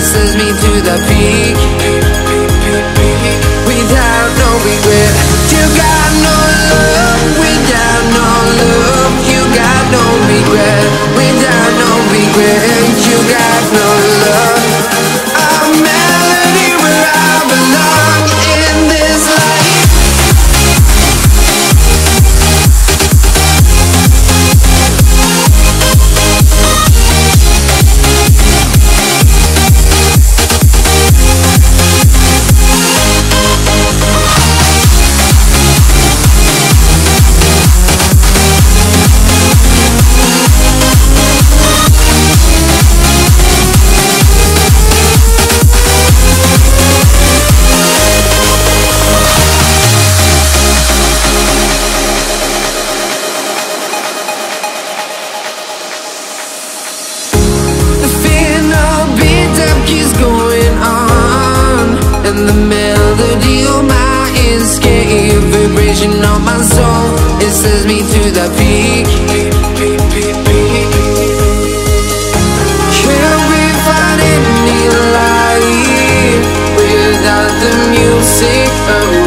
sends me to the peak on my soul. It sends me to the peak. Can we find any light Without the music around